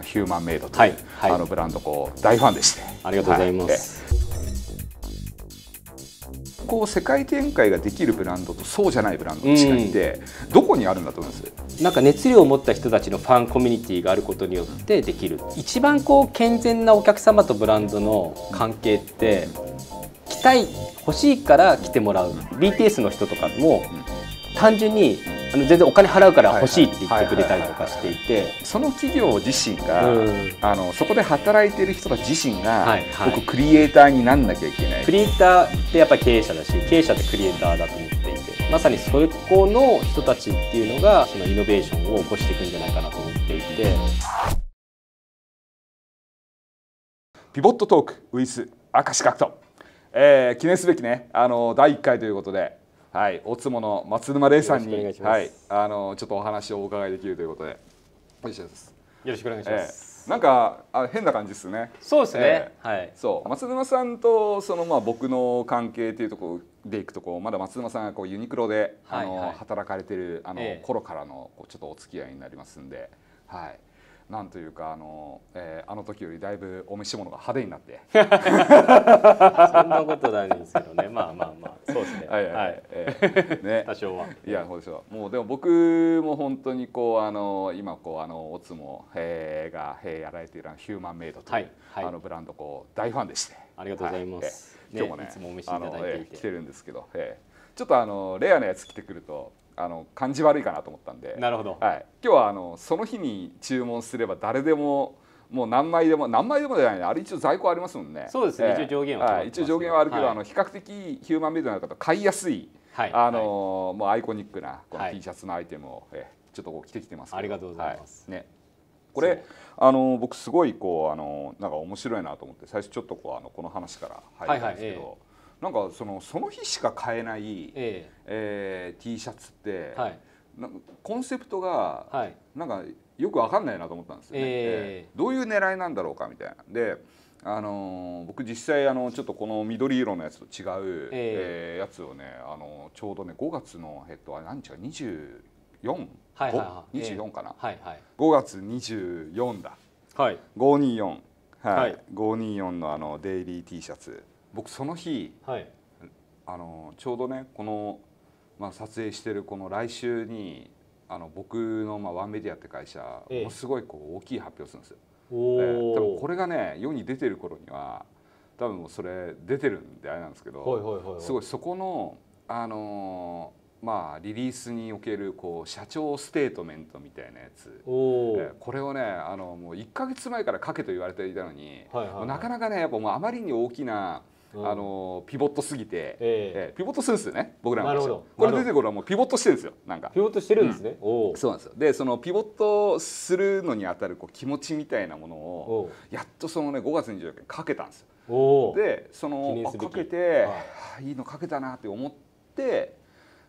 ヒューマンメイドという、はいはい、あのブランドこう大ファンでして。ありがとうございます、はい、こう世界展開ができるブランドとそうじゃないブランドの違いって、どこにあるんだと思います？なんか熱量を持った人たちのファンコミュニティがあることによってできる。一番こう健全なお客様とブランドの関係って来たい欲しいから来てもらう。BTS の人とかも単純にあの全然お金払うから欲しいって言ってくれたりとかしていて。その企業自身が、うん、あのそこで働いてる人たち自身が、はいはい、僕クリエイターになんなきゃいけない。クリエイターってやっぱり経営者だし経営者ってクリエイターだと思っていて。まさにそこの人たちっていうのがそのイノベーションを起こしていくんじゃないかなと思っていて。ピボットトークウィス明石学徒、えー、記念すべきねあの第1回ということではい、おつもの松沼玲さんにはい、あのちょっとお話をお伺いできるということで、お願いします。よろしくお願いします。えー、なんかあ変な感じですね。そうですね。えー、はい。そう松沼さんとそのまあ僕の関係っていうところでいくとこうまだ松沼さんがこうユニクロで、あの、はいはい、働かれてるあの、えー、頃からのこうちょっとお付き合いになりますんで、はい。なんというかあの、えー、あの時よりだいぶお召し物が派手になって。そんなことないんですけどね。まあまあまあそうですね。はい、はい、えー、ね。多少は。いやそうでしょう。もうでも僕も本当にこうあの今こうあのおつも、えー、が、えー、やられているヒューマンメイドという、はいはい、あのブランドこう大ファンでして。ありがとうございます、はい、今日もね、ね、いつもお召しいただいていて、えー、来てるんですけど、えー、ちょっとあのレアなやつ着てくるとあの感じ悪いかなと思ったんで。なるほど、はい、今日はあのその日に注文すれば誰でももう何枚でも何枚でもじゃないあれ一応在庫ありますもんね。そうですね、えー、一応上限は、はい、一応上限はあるけど、はい、あの比較的ヒューマンメイドな方買いやすい、はい、あの、はい、もうアイコニックなこの T シャツのアイテムを、えー、ちょっとこう着てきてますありがとうございます、ね。これあの僕すごいこうあのなんか面白いなと思って最初ちょっとこうあのこの話から入ったんですけど、はいはいえー、なんかそのその日しか買えない、えーえー、T シャツって、はい。コンセプトがなんかよく分かんないなと思ったんですよね、えー、どういう狙いなんだろうかみたいな。であのー、僕実際あのちょっとこの緑色のやつと違う、えー、えー、やつをねあのちょうどね5月のえっと何日か24、はいはい24かな、はいはい、5月24だ、はい、524はい、はい、524のあのデイリー T シャツ僕その日、はい、あのちょうどねこのまあ、撮影してるこの来週にあの僕のまあワンメディアって会社ものすごいこう大きい発表するんですよ。えー、多分これがね世に出てる頃には多分もうそれ出てるんであれなんですけどすごいそこのあのまあリリースにおけるこう社長ステートメントみたいなやつ、えー、これをねあのもう1か月前から書けと言われていたのに、はいはいはい、なかなかねやっぱもうあまりに大きなあのピボットすぎて、えー、ピボットするんですよね僕らのこれ出てくるのはもうピボットしてるんですよなんか。ピボットしてるんですね、うん、そうなんですよ。でそのピボットするのにあたるこう気持ちみたいなものをやっとそのね5月24日にかけたんですよ。でそのかけて、はい、いいのかけたなって思って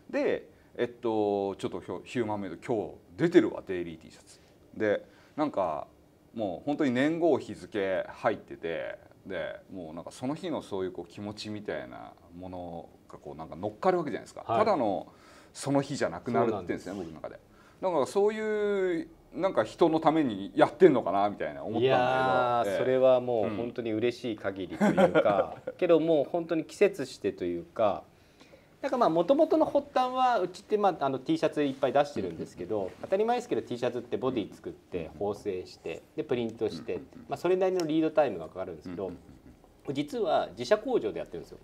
でえっとちょっとヒューマンメイド今日出てるわデイリー T シャツ。でなんかもう本当に年号日付入っててでもうなんかその日のそういうこう気持ちみたいなものがこうなんか乗っかるわけじゃないですか、はい、ただのその日じゃなくなるってんです。ね僕の中で。だからそういうなんか人のためにやってんのかなみたいな思ったんだけど、ええ、それはもう本当に嬉しい限りというか、うん、けどもう本当に季節してというかなんかまあもともとの発端はうちってまああの T シャツいっぱい出してるんですけど当たり前ですけど T シャツってボディ作って縫製してでプリントしてまあそれなりのリードタイムがかかるんですけど実は自社工場でやってるんですよ。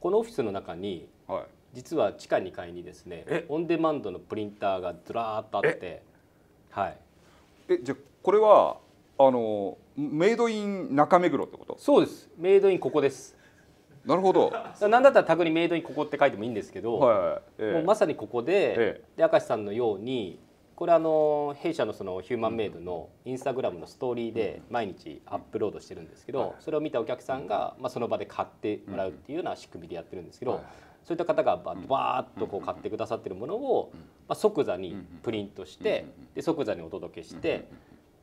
このオフィスの中に実は地下2階にですねオンデマンドのプリンターがずらーっとあってはい。えじゃこれはあのメイドイン中目黒ってこと？そうです。メイドインここですなるほど。何だったらタグにメイドにここって書いてもいいんですけど、はいええ、もうまさにここで,、ええ、で明石さんのようにこれあの弊社のそのヒューマンメイドのインスタグラムのストーリーで毎日アップロードしてるんですけどそれを見たお客さんがまあその場で買ってもらうっていうような仕組みでやってるんですけどそういった方がバーッとこう買ってくださってるものをまあ即座にプリントしてで即座にお届けして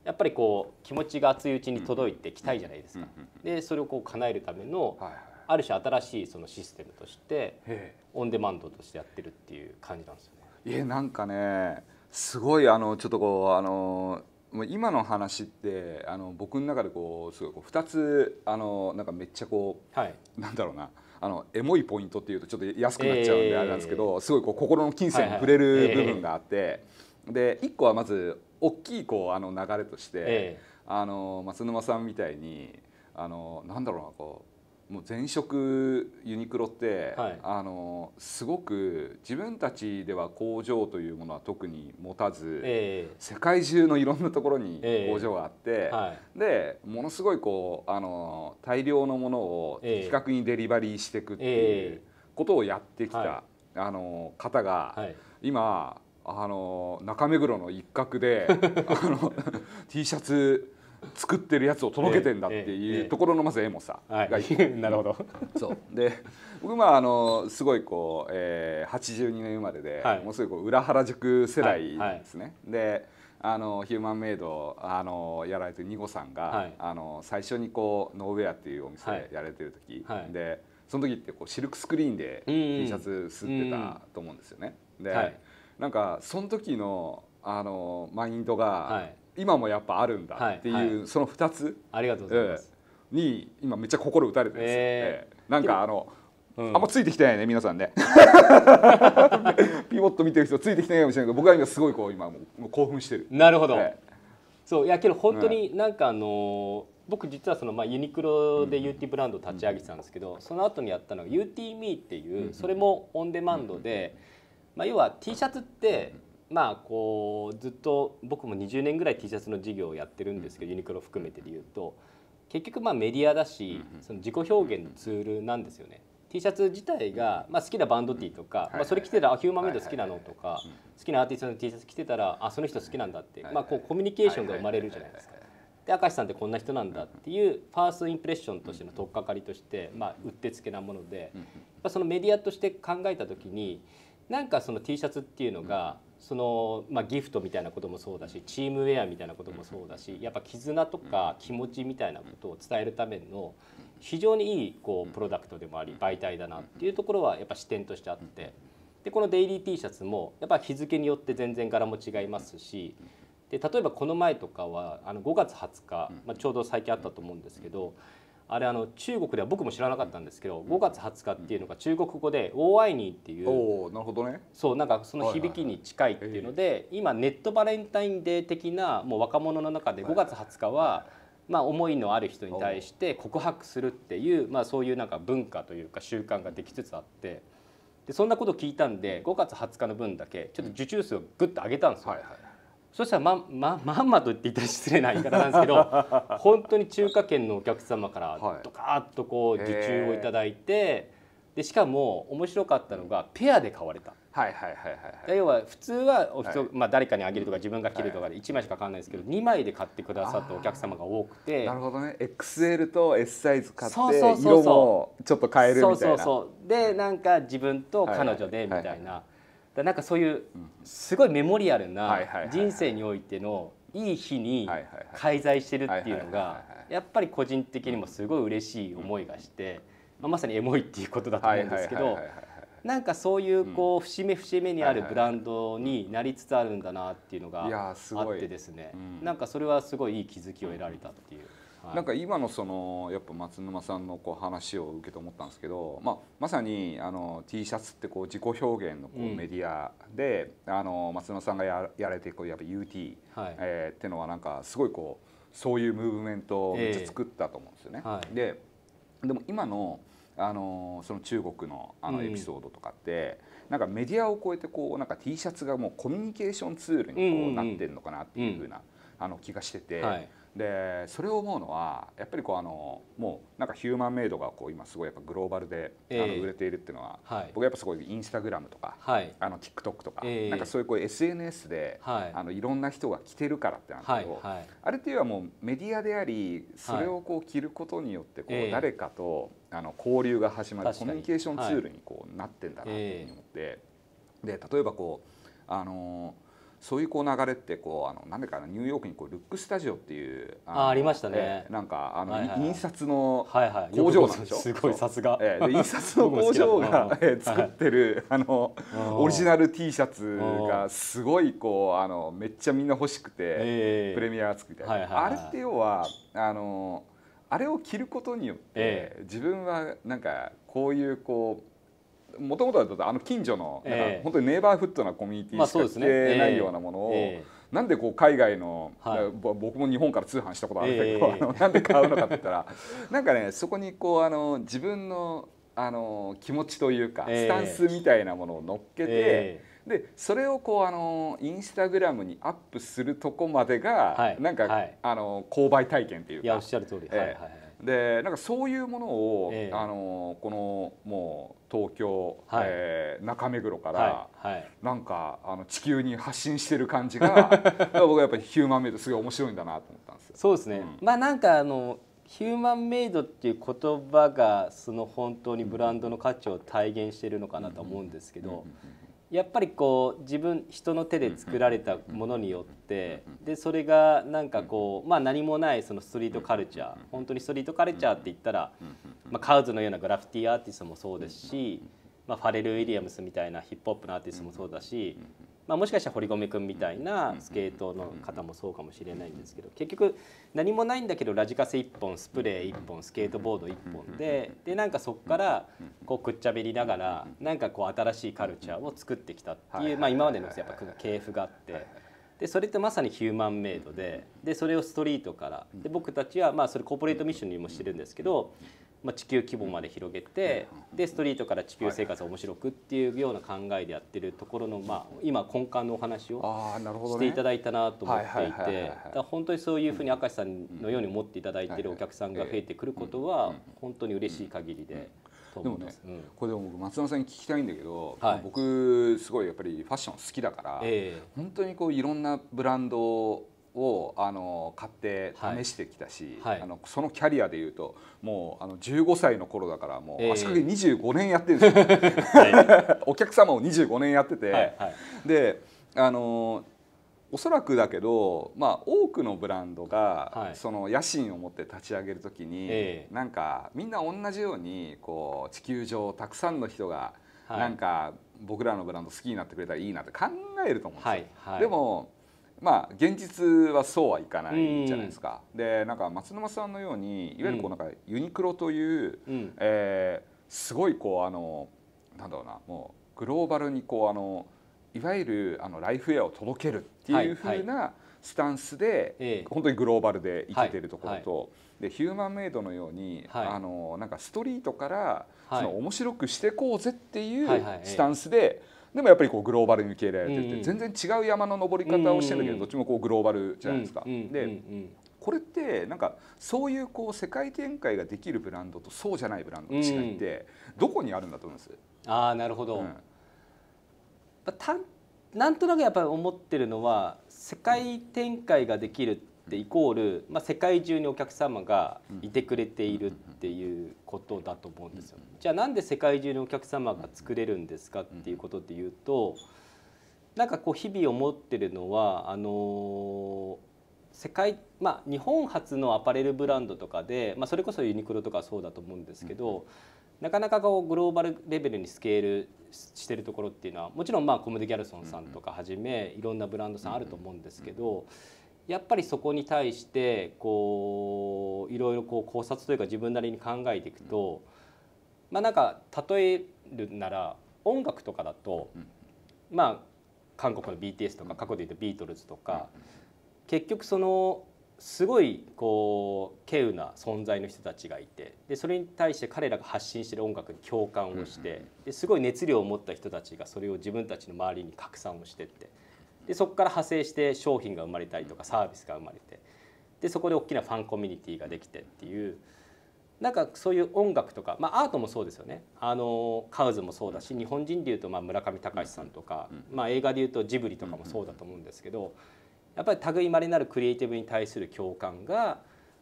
やっぱりこう気持ちが熱いうちに届いてきたいじゃないですか。でそれをこう叶えるためのある種新しいそのシステムとしてオンデマンドとしてやってるっていう感じなんですよね。いやなんかねすごいあのちょっとこうあの今の話ってあの僕の中でこうすごいこう2つあのなんかめっちゃこう、はい、なんだろうなあのエモいポイントっていうとちょっと安くなっちゃうんであれなんですけど、えー、すごいこう心の金銭に触れる部分があって、はいはい。えー、で1個はまず大きいこうあの流れとして、えー、あの松沼さんみたいにあのなんだろうなこうもう前職ユニクロって、はい、あのすごく自分たちでは工場というものは特に持たず、えー、世界中のいろんなところに工場があって、えーはい、でものすごいこうあの大量のものを的確にデリバリーしていくっていうことをやってきた、はい、あの方が、今あの中目黒の一角で あの T シャツ作ってるやつを届けてんだっていうところのまずエモさがいい、なるほど。そう。で僕まああのすごいこう、えー、82年生まれで、はい、もうすごいこう裏原宿世代ですね、はい、であのヒューマンメイドあのやられてるニゴさんが、はい、あの最初にこうノーウェアっていうお店やられてる時、でその時ってこうシルクスクリーンで T シャツ吸ってたと思うんですよね。で、なんかその時のあのマインドが、今もやっぱあるんだっていう、はい。はい、その2つ？ありがとうございます、えー、に今めっちゃ心打たれてるんですよ、えー、なんかあのうん、あんまついてきてないね皆さんね。ピボット見てる人ついてきてないかもしれないけど僕は今すごいこう今もう興奮してる。なるほど、えー、そういやけど本当になんかあのー、僕実はそのまあユニクロで UT ブランドを立ち上げてたんですけど、うん、その後にやったのが UTME っていう、それもオンデマンドで、まあ、要は T シャツってまあこうずっと僕も20年ぐらい T シャツの事業をやってるんですけどユニクロ含めてで言うと結局まあメディアだしその自己表現のツールなんですよね。T シャツ自体が、まあ、好きなバンド T とか、まあ、それ着てたらあヒューマンメイド好きなのとか好きなアーティストの T シャツ着てたらあその人好きなんだって、まあ、こうコミュニケーションが生まれるじゃないですか。で明石さんってこんな人なんだっていうファーストインプレッションとしての取っかかりとして、まあ、うってつけなもので、そのメディアとして考えた時になんかその T シャツっていうのがその、まあ、ギフトみたいなこともそうだしチームウェアみたいなこともそうだしやっぱ絆とか気持ちみたいなことを伝えるための非常にいいこうプロダクトでもあり媒体だなっていうところはやっぱ視点としてあって。でこのデイリー T シャツもやっぱ日付によって全然柄も違いますしで例えばこの前とかはあの5月20日、まあ、ちょうど最近あったと思うんですけどあれあの中国では僕も知らなかったんですけど5月20日っていうのが中国語で「大愛に」っていうおなるほどね。そうなんかその響きに近いっていうので今ネットバレンタインデー的なもう若者の中で5月20日はまあ思いのある人に対して告白するっていうまあそういうなんか文化というか習慣ができつつあってでそんなことを聞いたんで5月20日の分だけちょっと受注数をグッと上げたんですよ。はいはいそしたらまままんまと言っていたら失礼な言い方なんですけど 本当に中華圏のお客様からドカーッとこう受注をいただいて、でしかも面白かったのがペアで買われた。はいはいはいはい、要は普通はお人、はい、まあ、誰かにあげるとか自分が着るとかで1枚しか買わないですけど、はい、2枚で買ってくださったお客様が多くてなるほどね。XL と S サイズ買って色もちょっと変えるみたいな。そうそうそう。でなんか自分と彼女でみたいな。はいはいはいだなんかそういうすごいメモリアルな人生においてのいい日に介在してるっていうのがやっぱり個人的にもすごい嬉しい思いがして、まあ、まさにエモいっていうことだと思うんですけどなんかそういうこう節目節目にあるブランドになりつつあるんだなっていうのがあってですね。なんかそれはすごいいい気づきを得られたっていう。なんか今のそのやっぱ松沼さんのこう話を受けて思ったんですけど、まあ、まさにあの T シャツってこう自己表現のこうメディアで、うん、あの松沼さんがややられてこうやっぱ UT、はい、えー、っていうのはなんかすごいこうそういうムーブメントをめっちゃ作ったと思うんですよね。えーはい、ででも今のあのその中国のあのエピソードとかって、うん、なんかメディアを超えてこうなんか T シャツがもうコミュニケーションツールにこうなってるのかなっていうふうな、あの気がしてて。はいでそれを思うのはやっぱりこうあのもうなんかヒューマンメイドがこう今すごいやっぱグローバルで、えー、あの売れているっていうのは、はい、僕やっぱすごいインスタグラムとか、はい、あの TikTok とか、えー、なんかそういうこう SNS で、はい、あのいろんな人が着てるからってなんですけど、はい。はい、あれっていうのはもうメディアでありそれをこう着ることによってこう誰かとあの交流が始まるコミュニケーションツールにこうなってんだなっていうふうに思って、で例えばこうあのそういうこう流れってこうあのなんでかなニューヨークにこうルックスタジオっていうあありましたね、えー、なんかあの、はいはい、印刷の工場なんでしょ、はいはい、すごいさすが、えー、で印刷の工場が、えー、作ってる、あのオリジナル T シャツがすごいこうあのめっちゃみんな欲しくて、えー、プレミアがつくみたいな、はいはいはい、あれって要はあのあれを着ることによって、えー、自分はなんかこういうこうもともとだとあの近所のなんか本当にネイバーフットなコミュニティしか着てないようなものをなんでこう海外の、はい、僕も日本から通販したことあるんだけど、えー、なんで買うのかって言ったらなんかねそこにこうあの自分のあの気持ちというか、スタンスみたいなものを乗っけて、えー、でそれをこうあのインスタグラムにアップするとこまでが、はい、なんか、はい、あの購買体験っていうか。いやおっしゃる通り、えー、はいはいでなんかそういうものを、えー、あのこのもう東京、はい、えー、中目黒から、はい。はい、なんかあの地球に発信してる感じが 僕はやっぱりヒューマンメイドすごい面白いんだなと思ったんですよ。そうですね、うん、まあなんかあのヒューマンメイドっていう言葉がその本当にブランドの価値を体現しているのかなと思うんですけど、やっぱりこう自分人の手で作られたものによってでそれがなんかこうまあ何もないそのストリートカルチャー本当にストリートカルチャーって言ったら、まあ、カウズのようなグラフィティアーティストもそうですし、まあ、ファレル・ウィリアムスみたいなヒップホップのアーティストもそうだしまあ、もしかしたら堀米君みたいなスケートの方もそうかもしれないんですけど結局何もないんだけどラジカセ1本スプレー1本スケートボード1本ででなんかそこからこうくっちゃべりながらなんかこう新しいカルチャーを作ってきたっていう、まあ、今までのやっぱ系譜があって。でそれってまさにヒューマンメイドででそれをストリートからで僕たちはまあそれコーポレートミッションにもしてるんですけどまあ、地球規模まで広げてでストリートから地球生活を面白くっていうような考えでやってるところの、まあ、今根幹のお話をしていただいたなと思っていて本当にそういうふうに明石さんのように思っていただいてるお客さんが増えてくることは本当に嬉しい限りで。でもね、うん、これでも僕松永さんに聞きたいんだけど、はい、僕すごいやっぱりファッション好きだから、えー、本当にこういろんなブランドをあの買って試してきたし、はい、あのそのキャリアでいうともうあの15歳の頃だからもう足掛け25年やってるんですよ、えー、お客様を25年やってて、はいはい、であのおそらくだけど、まあ、多くのブランドが、はい、その野心を持って立ち上げる時に、えー、なんかみんな同じようにこう地球上たくさんの人が、はい、なんか僕らのブランド好きになってくれたらいいなって考えると思うんですよ。はい。はい、でもまあ現実はそうはいかないじゃないですか。うん、でなんか松沼さんのようにいわゆるこうなんかユニクロという、うん、えー、すごいこうあのなんだろうなもうグローバルにこうあのいわゆるあのライフウェアを届けるっていうふうなスタンスで、はいはい、本当にグローバルで生きてるところと、はい、でヒューマンメイドのように、あのなんかストリートからその面白くしていこうぜっていうスタンスで。でもやっぱりこうグローバルに受け入れられてて、全然違う山の登り方をしてるんだけど、どっちもこうグローバルじゃないですか。でこれってなんかそういうこう世界展開ができるブランドとそうじゃないブランドの違いってどこにあるんだと思います、ああなるほど、うん、たなんとなくやっぱり思ってるのは世界展開ができるってイコール、まあ、世界中にお客様がいてくれているっていうことだと思うんですよ。じゃあなんで世界中にお客様が作れるんですかっていうことで言うとなんかこう日々思ってるのはあの世界まあ日本初のアパレルブランドとかで、まあ、それこそユニクロとかそうだと思うんですけど、なかなかこうグローバルレベルにスケールしてるところっていうのはもちろんまあコムデ・ギャルソンさんとかはじめいろんなブランドさんあると思うんですけど。やっぱりそこに対してこういろいろこう考察というか自分なりに考えていくと、まあなんか例えるなら音楽とかだと、まあ韓国の BTS とか過去で言うとビートルズとか、結局そのすごいこう稀有な存在の人たちがいてでそれに対して彼らが発信してる音楽に共感をしてですごい熱量を持った人たちがそれを自分たちの周りに拡散をしてってでそこから派生して商品が生まれたりとかサービスが生まれてでそこで大きなファンコミュニティができてっていうなんかそういう音楽とか、まあ、アートもそうですよね。あのカウズもそうだし日本人でいうとまあ村上隆さんとか、まあ、映画でいうとジブリとかもそうだと思うんですけどやっぱり類まれなるクリエイティブに対する共感が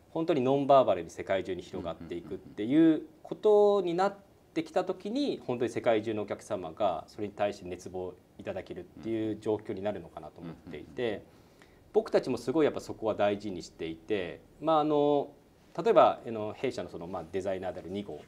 本当にノンバーバルに世界中に広がっていくっていうことになっってきた時に本当に世界中のお客様がそれに対して熱望いただけるっていう状況になるのかなと思っていて僕たちもすごいやっぱそこは大事にしていてまああの例えば弊社のそのまあデザイナーである2号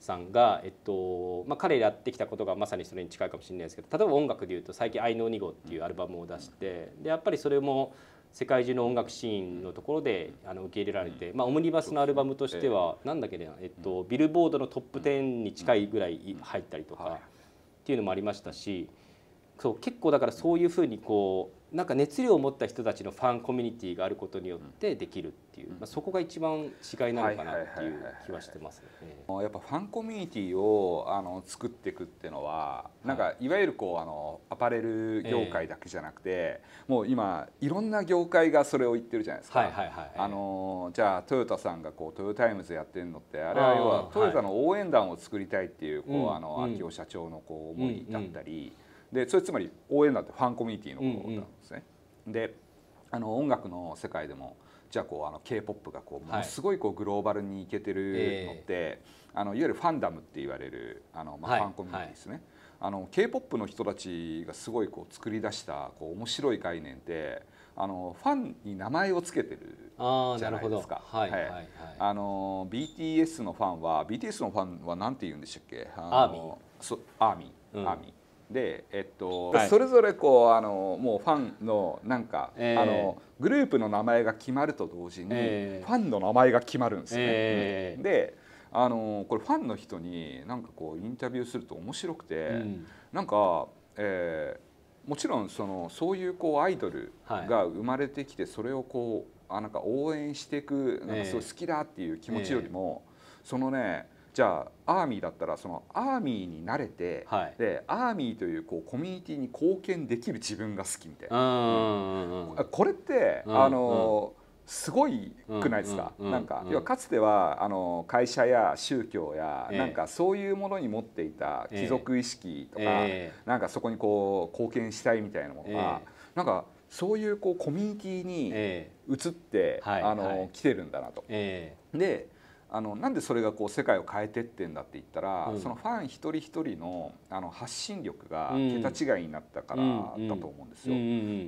さんが、えっとまあ、彼やってきたことがまさにそれに近いかもしれないですけど例えば音楽でいうと最近「愛の2号」っていうアルバムを出してでやっぱりそれも世界中の音楽シーンのところであの受け入れられて、まあ、オムニバスのアルバムとしてはなんだっけな、えっと、ビルボードのトップ10に近いぐらい入ったりとかっていうのもありましたしそう結構だからそういうふうにこうなんか熱量を持った人たちのファンコミュニティがあることによってできるっていう、まあ、そこが一番違いなのかなっていう気はしてますね。やっぱファンコミュニティをあの作っていくっていうのはなんかいわゆるこうあのアパレル業界だけじゃなくて、もう今いろんな業界がそれを言ってるじゃないですか。あのじゃあトヨタさんがこうトヨタイムズやってるのってあれは要はトヨタの応援団を作りたいっていうこうあの章男社長のこう思いだったり。でそれつまり応援団ってファンコミュニティのことなんですね。うんうん、であの音楽の世界でもじゃあこうあの k p o p がこうものすごいこうグローバルにいけてるのって、はい、あのいわゆるファンダムって言われるあの、まあ、ファンコミュニティですね。はいあの k p o p の人たちがすごいこう作り出したこう面白い概念ってあのファンに名前をつけてるじゃないですか。はいはいはい、あの BTS のファンは BTS のファンは何て言うんでしたっけ？アーミー。そアーミー、うん、アーミー。で、えっと、はい、それぞれこうあのもうファンのなんか、えー、あのグループの名前が決まると同時に、えー、ファンの名前が決まるんですよね。えー、であのこれファンの人になんかこうインタビューすると面白くて、うん、なんか、えー、もちろんそのそういうこうアイドルが生まれてきてそれをこうあなんか応援していくなんかすごい好きだっていう気持ちよりも、そのねじゃあアーミーだったらそのアーミーに慣れて、はい、でアーミーというこうコミュニティに貢献できる自分が好きみたいな、これって、あの、すごいくないですか、なんか要はかつてはあの会社や宗教や、なんかそういうものに持っていた貴族意識とか、なんかそこにこう貢献したいみたいなものが、なんかそういうこうコミュニティに移って、あの来てるんだなと。であのなんでそれがこう世界を変えてってんだって言ったら、うん、そのファン一人一人のあの発信力が桁違いになったからだと思うんですよ。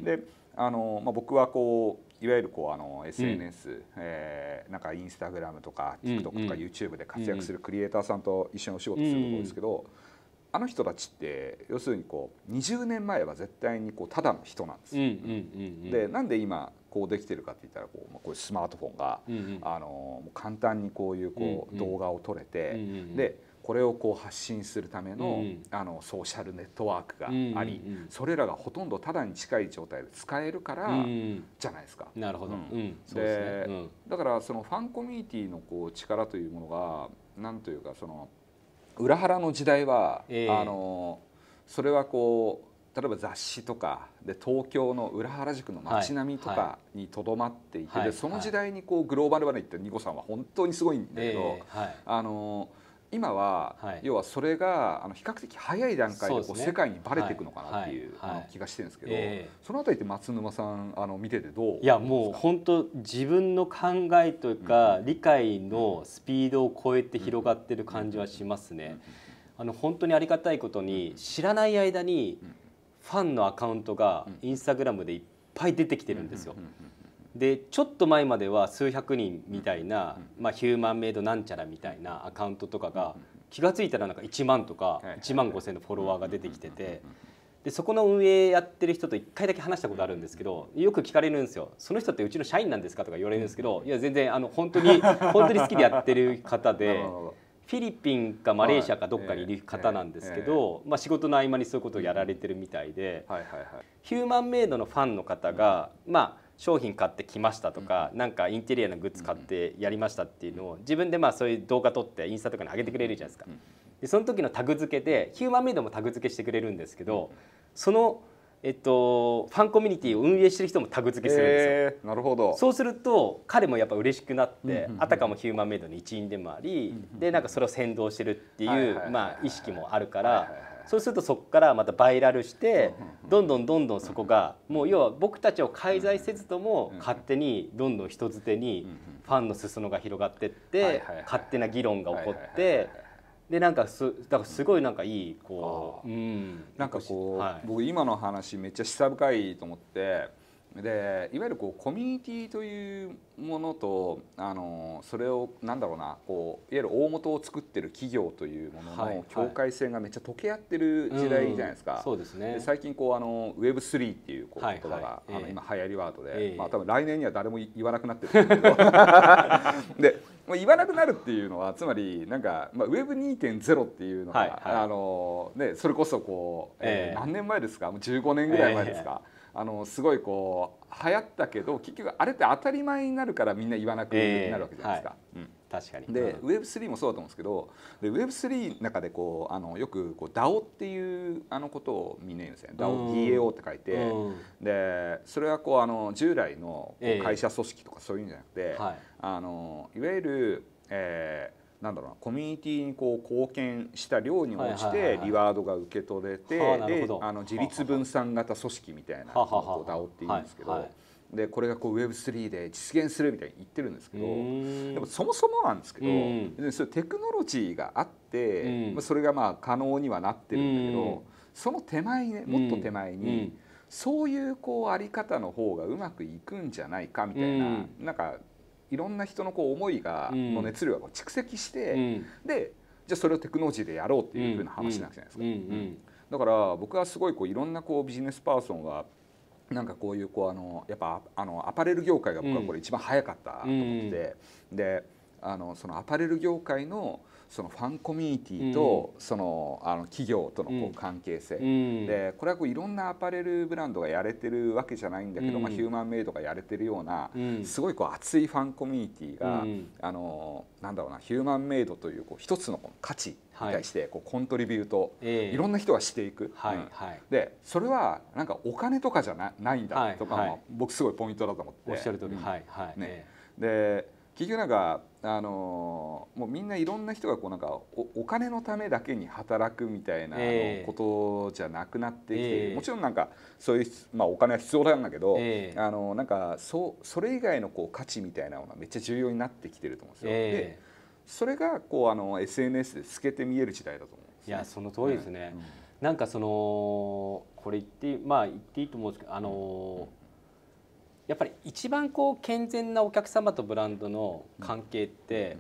であの、まあ、僕はこういわゆるこうあの SNS、うん、えー、なんかインスタグラムとか TikTok とか YouTube で活躍するクリエイターさんと一緒にお仕事するところですけど、あの人たちって要するにこう20年前は絶対にこうただの人なんです。でなんで今こうできてるかって言ったらこう、まあ、こういうスマートフォンが、うんうん、あの簡単にこういうこう動画を撮れて、うんうん、でこれをこう発信するための,、あのソーシャルネットワークがあり、それらがほとんどただに近い状態で使えるからじゃないですか。なるほど、で、だからそのファンコミュニティのこう力というものが何というかその裏腹の時代は、えー、あのそれはこう例えば雑誌とかで東京の裏原宿の街並みとかにとどまっていて、はいはい、その時代にこうグローバルまで行ったニコさんは本当にすごいんだけど、えーはい、あの今は、要はそれがあの比較的早い段階でこう世界にばれていくのかなっていう、あの気がしてるんですけど、えー、そのあたりって松沼さんあの見ててどういやもう本当自分の考えというか、うん、理解のスピードを超えて広がってる感じはしますね。あの本当にありがたいことに知らない間に、うんファンのアカウントがインスタグラムでいっぱい出てきてるんですよ。でちょっと前までは数百人みたいな、まあ、ヒューマンメイドなんちゃらみたいなアカウントとかが気が付いたらなんか1万とか1万5,000のフォロワーが出てきてて。でそこの運営やってる人と1回だけ話したことあるんですけどよく聞かれるんですよ「その人ってうちの社員なんですか?」とか言われるんですけどいや全然あの本当に本当に好きでやってる方で フィリピンかマレーシアかどっかにいる方なんですけど、まあ、仕事の合間にそういうことをやられてるみたいで、ヒューマンメイドのファンの方が、まあ、商品買ってきましたとか、なんかインテリアのグッズ買ってやりましたっていうのを自分でまあそういう動画撮ってインスタとかに上げてくれるじゃないですか。でその時のタグ付けでヒューマンメイドもタグ付けしてくれるんですけどそのえっと、ファンコミュニティを運営してる人もタグ付けするんですよ。えー、なるほど。そうすると彼もやっぱ嬉しくなって、あたかもヒューマンメイドの一員でもあり、でなんかそれを先導してるっていうまあ意識もあるから、そうするとそこからまたバイラルしてどんどんどんどんそこがもう要は僕たちを介在せずとも勝手にどんどん人づてにファンの裾野が広がってって勝手な議論が起こって。でなんかすだからすごいなんかいいこう、うん、なんかこう、はい、僕今の話めっちゃ下深いと思ってでいわゆるこうコミュニティというものとあのそれをなんだろうなこういわゆる大元を作ってる企業というものの境界線がめっちゃ溶け合ってる時代じゃないですか。そうですね。最近こうあの Web3 っていうこう言葉が、あの今流行りワードで、まあ多分来年には誰も言わなくなってるんですけど、でもう言わなくなるっていうのはつまりなんかまあ Web2.0 っていうのが、あのねそれこそこう、えー、何年前ですか？もう15年ぐらい前ですか？あのすごいこう流行ったけど結局あれって当たり前になるからみんな言わなくなるわけじゃないですか。えーはいうん確かに。で、うん、Web3 もそうだと思うんですけどで Web3 の中でこうあのよくこう DAO っていうあのことをみんな言うん。ですね DAO、DAO って書いて、うん、でそれはこうあの従来の会社組織とかそういうんじゃなくて、えーはい、あのいわゆる、えーなんだろうなコミュニティにこう貢献した量に応じてリワードが受け取れて、であの自立分散型組織みたいなのを DAO って言うんですけど。でこれがこう Web3 で実現するみたいに言ってるんですけどでもそもそもなんですけど、うん、そテクノロジーがあって、うん、それがまあ可能にはなってるんだけど、うん、その手前ねもっと手前に、そういうこうあり方の方がうまくいくんじゃないかみたいな、うん、なんかいろんな人のこう思いが、の熱量が蓄積して、でじゃあそれをテクノロジーでやろうっていうふうな話なわけじゃないですか。だから僕はすごいこういろんなこうビジネスパーソンがなんかこういうこうあのやっぱあのアパレル業界が僕はこれ一番早かったと思ってて、であのそのアパレル業界のそのファンコミュニティとそのあの企業とのこう関係性、でこれはこういろんなアパレルブランドがやれてるわけじゃないんだけど、まあ、ヒューマンメイドがやれてるような、すごいこう熱いファンコミュニティが、あのなんだろうなヒューマンメイドというこう一つの価値に対してこうコントリビュート、いろんな人がしていく、でそれはなんかお金とかじゃなないんだとかも僕すごいポイントだと思って。おっしゃる通り、はいはいね、で結局なんかあのもうみんないろんな人がこうなんかおお金のためだけに働くみたいなことじゃなくなってきて、えー、もちろんなんかそういう、まあ、お金は必要なんだけど、えー、あのなんかそそれ以外のこう価値みたいなのがめっちゃ重要になってきてると思うんですよ。えー、でそれがこうあの SNS で透けて見える時代だと思うんです、ね、いやその通りですね。うん、なんかそのこれ言ってまあ言っていいと思うんですけどあの、うんやっぱり一番こう健全なお客様とブランドの関係って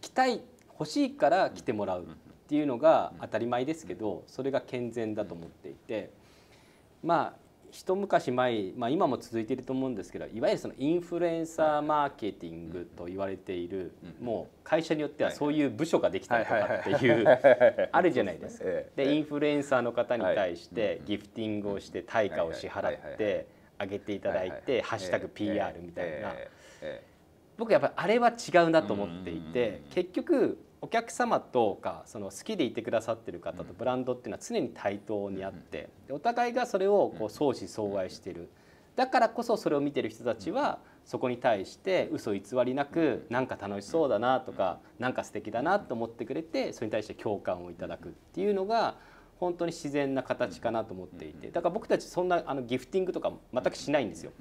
来たい欲しいから来てもらうっていうのが当たり前ですけどそれが健全だと思っていてまあ一昔前、まあ、今も続いていると思うんですけどいわゆるそのインフルエンサーマーケティングと言われているもう会社によってはそういう部署ができたりとかっていうあるじゃないですか。でインフルエンサーの方に対してギフティングをして対価を支払って。上げていただい。て「ハッシュタグ #PR」みたいな。僕やっぱりあれは違うなと思っていて結局お客様とかその好きでいてくださってる方とブランドっていうのは常に対等にあってお互いがそれをこう相思相愛してる。だからこそそれを見てる人たちはそこに対して嘘偽りなくなんか楽しそうだなとかなんか素敵だなと思ってくれてそれに対して共感をいただくっていうのが本当に自然な形かなと思っていて。だから僕たちそんなあのギフティングとか全くしないんですよ。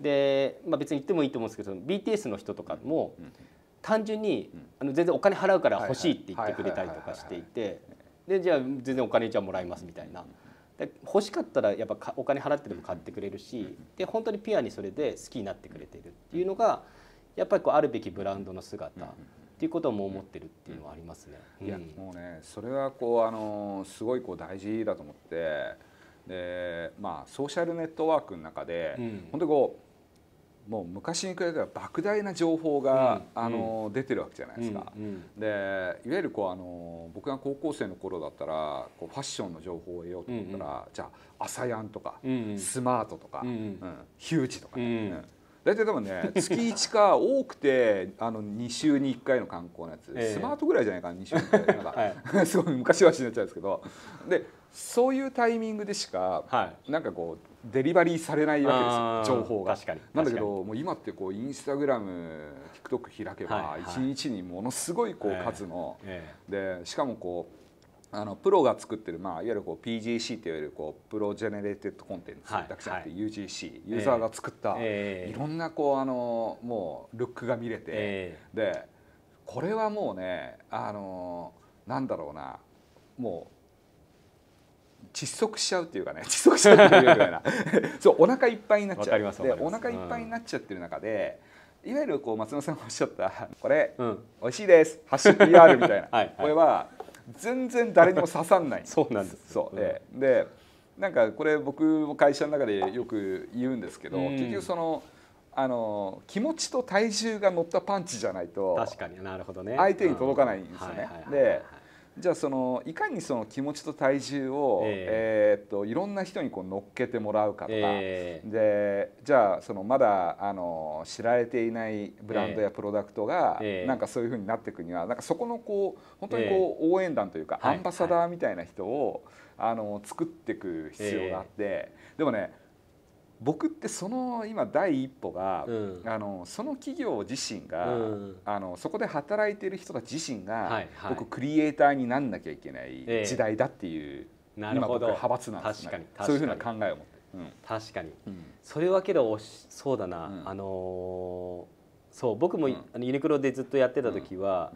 で、まあ、別に言ってもいいと思うんですけど BTS の人とかも単純にあの全然お金払うから欲しいって言ってくれたりとかしていてでじゃあ全然お金じゃもらいますみたいな。で欲しかったらやっぱお金払ってでも買ってくれるしで本当にピュアにそれで好きになってくれてるっていうのがやっぱりこうあるべきブランドの姿っていうことも思ってるっていうのはありますね。いやもうねそれはこうあのすごいこう大事だと思って。でまあソーシャルネットワークの中で、うん、本当にこうもう昔に比べたら莫大な情報が、うん、あの、出てるわけじゃないですか。うん、でいわゆるこうあの僕が高校生の頃だったらこうファッションの情報を得ようと思ったら、じゃあ朝やんとか、スマートとか、うんヒュージとかね、大体多分ね 月1か多くてあの2週に1回の観光のやつ、えー、スマートぐらいじゃないかな2週に1回。なんか、はい、すごい昔はしになっちゃうんですけど。でそういうタイミングでしか、はい、なんかこうデリバリーされないわけです情報が。なんだけどもう今ってこうインスタグラム TikTok 開けば1日にものすごいこう数の、でしかもこうあのプロが作ってる、まあ、いわゆるこう PGC といわれるこう Pro Generated Contents だけじゃなくて UGC、ユーザーが作った、いろんなこうあのもうルックが見れて、でこれはもうねあのなんだろうなもう窒息しちゃうっていうかね 窒息しちゃうっていうような そうお腹いっぱいになっちゃう。でお腹いっぱいになっちゃってる中で、いわゆるこう松野さんがおっしゃったこれ、うん、美味しいです発信 PR みたいな。はい、これは全然誰にも刺さんない。そうなんです。そうで、うん、でなんかこれ僕も会社の中でよく言うんですけど、うん、結局そのあの気持ちと体重が乗ったパンチじゃないと確かに。なるほどね。相手に届かないんですよね。でじゃあそのいかにその気持ちと体重を、えー、えー、っといろんな人にこう乗っけてもらうかとか、えー、でじゃあそのまだあの知られていないブランドやプロダクトが、えー、なんかそういうふうになっていくにはなんかそこのこう本当にこう応援団というか、アンバサダーみたいな人を、あの作っていく必要があって、でもね僕ってその今第一歩が、うん、あのその企業自身が、うん、あのそこで働いている人たち自身が、はいはい、僕クリエイターになんなきゃいけない時代だっていう、えー、今僕派閥なんですねそういうふうな考えを持って、うん、確かに、それはけどそうだな、あのー、そう僕も、ユニクロでずっとやってた時は、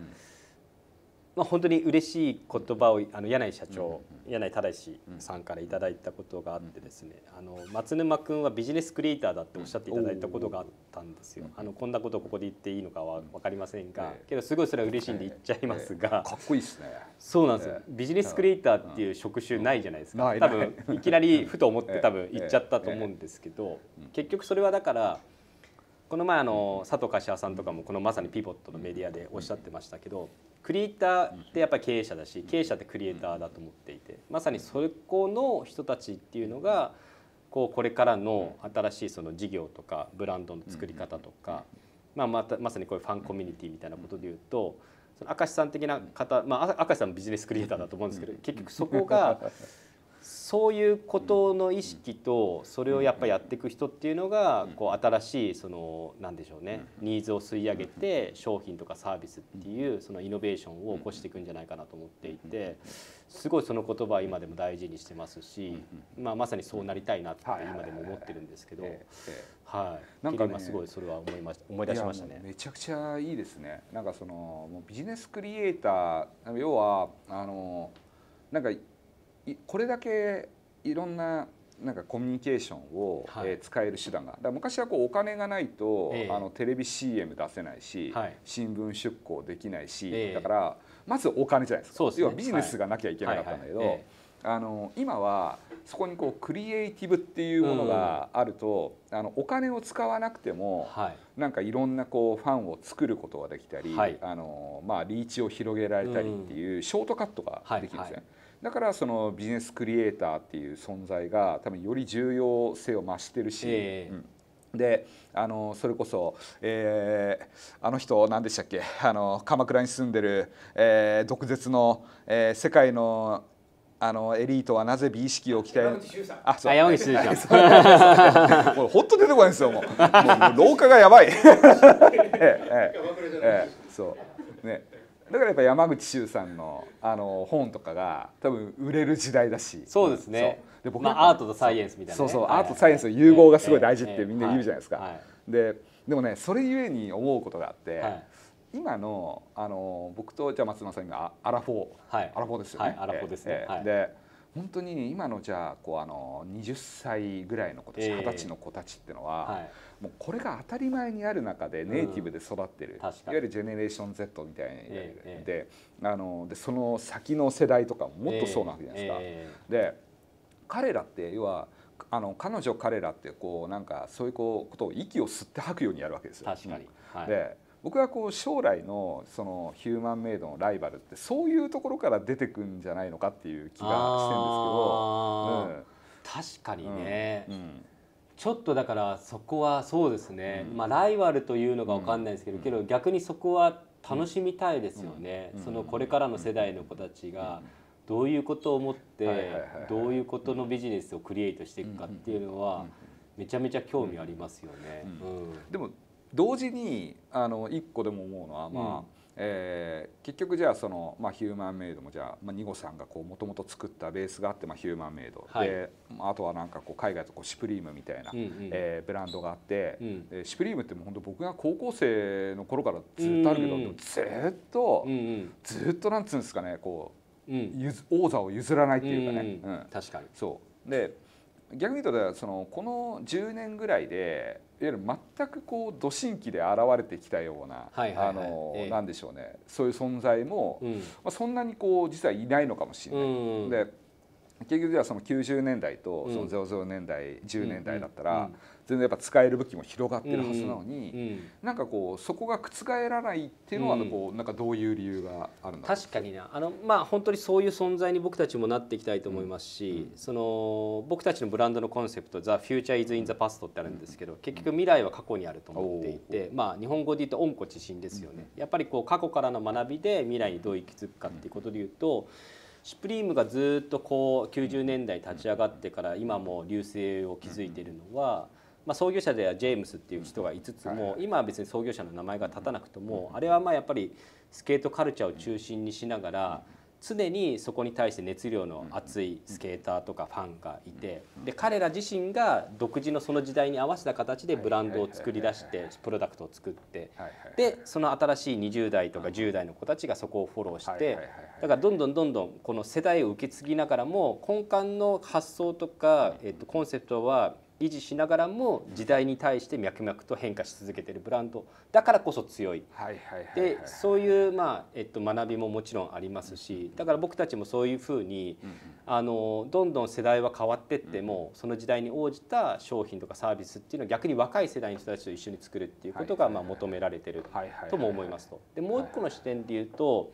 まあ、本当に嬉しい言葉をあの柳井社長、柳井忠さんから頂いたことがあってですね、あの松沼君はビジネスクリエイターだっておっしゃっていただいたことがあったんですよ。あのこんなことここで言っていいのかは分かりませんが、けどすごいそれは嬉しいんで言っちゃいますが、かっこいいですね。そうなんですよ。ビジネスクリエイターっていう職種ないじゃないですか。多分いきなりふと思って多分 言っちゃったと思うんですけど、結局それはだから。この前あの佐藤柏さんとかもこのまさにピボットのメディアでおっしゃってましたけどクリエイターってやっぱり経営者だし経営者ってクリエイターだと思っていてまさにそこの人たちっていうのがこうこれからの新しいその事業とかブランドの作り方とか、まあ、またまさにこういうファンコミュニティみたいなことでいうとその明石さん的な方、まあ、明石さんもビジネスクリエイターだと思うんですけど結局そこがそういうことの意識とそれをやっぱやっていく人っていうのがこう新しいその何でしょうねニーズを吸い上げて商品とかサービスっていうそのイノベーションを起こしていくんじゃないかなと思っていてすごいその言葉は今でも大事にしてますし、まあ、まさにそうなりたいなって今でも思ってるんですけど。はい、なんか、ね、すごいそれは思いまし思い出しましたね。めちゃくちゃいいですね。なんかそのもうビジネスクリエイター要はあのなんかこれだけいろんななんかコミュニケーションを、はい、えー、使える手段が。だ昔はこうお金がないと、えー、あのテレビ CM 出せないし、はい、新聞出稿できないし、えー、だからまずお金じゃないですか、ね、要はビジネスがなきゃいけなかったんだけど、あの今はそこにこうクリエイティブっていうものがあると、うん、あのお金を使わなくても、はい、なんかいろんなこうファンを作ることができたり、はい、あのまあ、リーチを広げられたりっていうショートカットができるんですね。はいだからそのビジネスクリエイターっていう存在が多分より重要性を増してるし、えーうん、であのそれこそ、えー、あの人何でしたっけ？あの鎌倉に住んでる、えー、毒舌の、えー、世界のあのエリートはなぜ美意識を鍛えあそう。山口修さん。もう本当出てこないんですよもう。もう廊下がやばいええええそうねだからやっぱ山口周さんのあの本とかが多分売れる時代だし。そうですね。で僕、まあ、アートとサイエンスみたいな、ね、そう。そう、アートとサイエンスの融合がすごい大事ってみんな言うじゃないですか、はい。はい、ででもねそれゆえに思うことがあって、はい、今のあの僕とじゃあ松沼さんがアラフォー、アラフォーですよね、アラフォーですね、で本当に今のじゃあこうあの20歳ぐらいの子たち二十、歳の子たちっていうのは、はい、もうこれが当たり前にある中でネイティブで育ってる、うん、いわゆるジェネレーション Z みたいな、えー、であのでその先の世代とかももっとそうなわけじゃないですか。えー、で彼らって要はあの彼女彼らってこうなんかそういうことを息を吸って吐くようにやるわけですよ。確かに、はい、で僕はこう将来のそのヒューマンメイドのライバルってそういうところから出てくんじゃないのかっていう気がしてるんですけど、うん、確かにね、うん。うん、ちょっとだからそこはそうですね、まあライバルというのが分かんないですけど、けど逆にそこは楽しみたいですよね、そのこれからの世代の子たちが。どういうことを思ってどういうことのビジネスをクリエイトしていくかっていうのはめちゃめちゃ興味ありますよね。でも同時にあの一個でも思うのはまあ、うんえー、結局じゃあその、まあ、ヒューマンメイドもじゃあ、まあ、ニゴさんがもともと作ったベースがあって、まあ、ヒューマンメイド、はい、であとはなんかこう海外とこうシュプリームみたいな、うんうん、えー、ブランドがあって、うん、シュプリームってもう本当僕が高校生の頃からずっとあるけど、うんうん、ずっと、うんうん、ずっとなんつうんですかねこう、うん、王座を譲らないっていうかね。うん、確かに。そう。で逆に言うとそのこの10年ぐらいでいわゆる全くこうど新規で現れてきたような何でしょうね。そういう存在も、うん、まあ、そんなにこう実はいないのかもしれない。うん、で結局ではその90年代とその00年代、うん、10年代だったら、全然やっぱ使える武器も広がってるはずなのに、うんうん、なんかこうそこが覆らないっていうのはこう、なんかどういう理由があるんだ確かにな。あのまあ本当にそういう存在に僕たちもなっていきたいと思いますし、うん、その僕たちのブランドのコンセプト「The Future is in the Past」ってあるんですけど、結局未来は過去にあると思っていて、まあ日本語で言うと「温故知新」ですよね。やっぱりこう過去からの学びで未来にどう息づくかっていうことで言うと、シュプリームがずっとこう90年代立ち上がってから今も隆盛を築いているのは、まあ、創業者ではジェームスっていう人がいつつも今は別に創業者の名前が立たなくともあれはまあやっぱりスケートカルチャーを中心にしながら常にそこに対して熱量の熱いスケーターとかファンがいてで彼ら自身が独自のその時代に合わせた形でブランドを作り出してプロダクトを作ってでその新しい20代とか10代の子たちがそこをフォローしてだからどんどんどんどんこの世代を受け継ぎながらも根幹の発想とかえっとコンセプトは維持しながらも時代に対して脈々と変化し続けているブランドだからこそ強い。でそういうまあえっと学びももちろんありますしだから僕たちもそういうふうにあのどんどん世代は変わってってもその時代に応じた商品とかサービスっていうのは逆に若い世代の人たちと一緒に作るっていうことがまあ求められてるとも思いますと。でもう一個の視点で言うと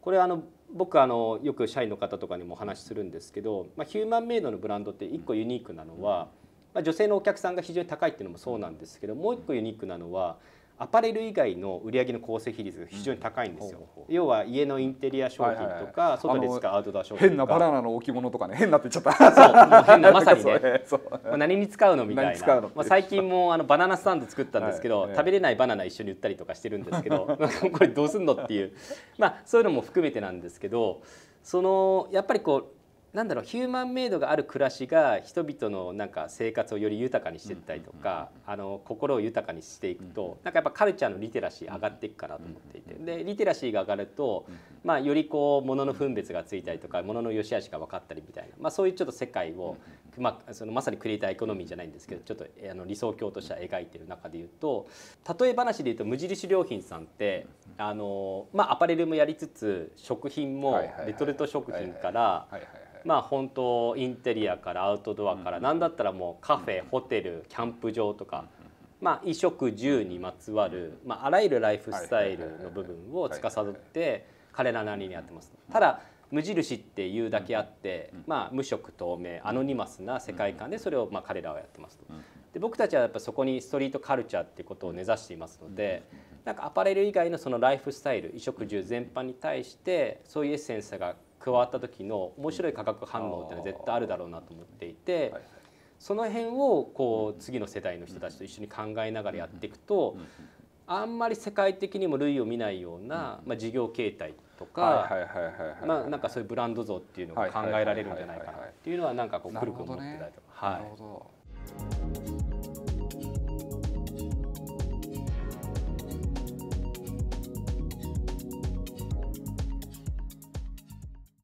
これあの僕あのよく社員の方とかにもお話しするんですけど、まあ、ヒューマンメイドのブランドって一個ユニークなのは、まあ、女性のお客さんが非常に高いっていうのもそうなんですけどもう一個ユニークなのはアパレル以外の売上の構成比率が非常に高いんですよ、うん、要は家のインテリア商品とか、外で使うアウトドア商品変なバナナの置物とかね変なって言っちゃった。そう。もう変なまさにね。何に使うのみたいな、まあ、最近もあのバナナスタンド作ったんですけど、はい、食べれないバナナ一緒に売ったりとかしてるんですけどこれどうすんのっていう。まあそういうのも含めてなんですけどそのやっぱりこうなんだろうヒューマンメイドがある暮らしが人々のなんか生活をより豊かにしていったりとか、あの心を豊かにしていくと、なんかやっぱカルチャーのリテラシー上がっていくかなと思っていてでリテラシーが上がると、まあ、よりこう物の分別がついたりとか物の良し悪しが分かったりみたいな、まあ、そういうちょっと世界を、まあ、そのまさにクリエイターエコノミーじゃないんですけどちょっとあの理想郷としては描いてる中でいうと例え話でいうと無印良品さんってあの、まあ、アパレルもやりつつ食品もレトルト食品から。まあ本当インテリアからアウトドアから何だったらもうカフェホテルキャンプ場とかまあ衣食住にまつわるまああらゆるライフスタイルの部分を司って彼らなりにやってます。ただ無印っていうだけあって、まあ、無色透明アノニマスな世界観でそれをまあ彼らはやってますと。で僕たちはやっぱそこにストリートカルチャーっていうことを目指していますのでなんかアパレル以外のそのライフスタイル衣食住全般に対してそういうエッセンスが加わった時の面白い化学反応っていうのは絶対あるだろうなと思っていて。その辺をこう次の世代の人たちと一緒に考えながらやっていくとあんまり世界的にも類を見ないような、まあ、事業形態とかまあなんかそういうブランド像っていうのが考えられるんじゃないかなっていうのはなんかこうくるくる思ってたりとか。はい